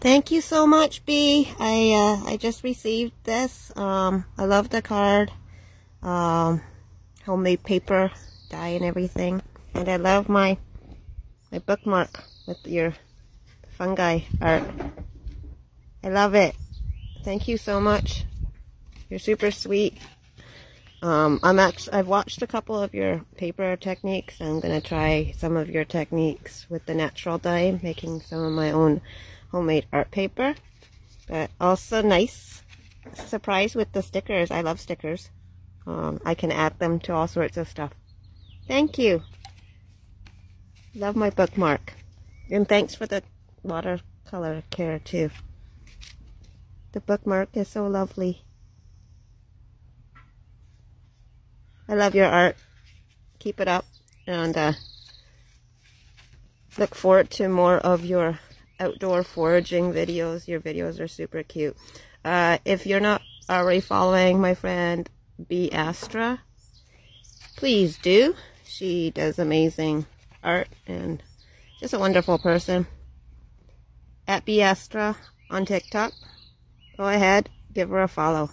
Thank you so much, B. I uh, I just received this. Um, I love the card. Um, homemade paper, dye and everything. And I love my my bookmark with your fungi art. I love it. Thank you so much. You're super sweet. Um, I'm actually, I've watched a couple of your paper techniques. I'm going to try some of your techniques with the natural dye, making some of my own homemade art paper. But also nice surprise with the stickers. I love stickers. Um, I can add them to all sorts of stuff. Thank you. Love my bookmark. And thanks for the watercolor care too. The bookmark is so lovely. I love your art. Keep it up. And uh, look forward to more of your outdoor foraging videos. Your videos are super cute. Uh, if you're not already following my friend B Astra, please do. She does amazing art and just a wonderful person. At B Astra on TikTok. Go ahead, give her a follow.